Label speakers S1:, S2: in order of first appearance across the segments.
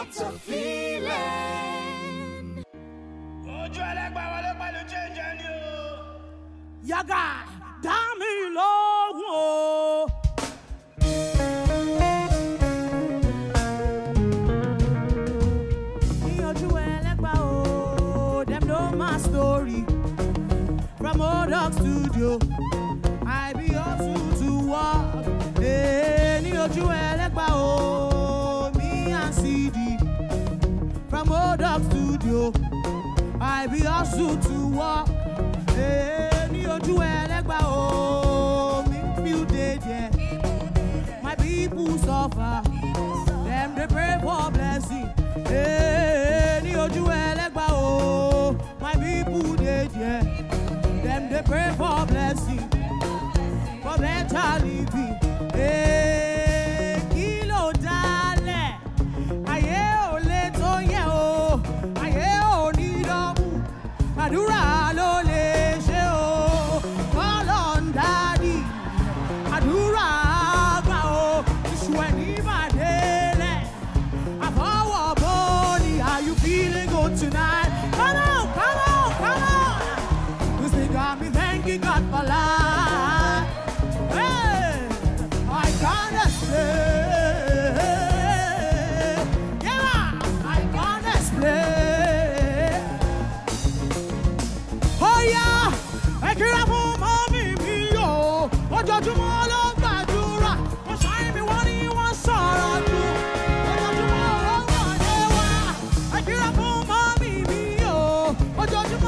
S1: what I'm feeling. ojú ẹlẹgbẹ́ wọlé pẹ̀lú change ẹni o. yàgà dá mi lóhùn o. From old dog studio. from Modoc studio I be hustle to walk. work eh, ní ojú ẹlẹ́gbà omi feel dead there my people suffer Them they pray for blessing eh, ní ojú ẹlẹ́gbà o my people dead there Them they pray for blessing for better living.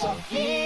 S1: to feel.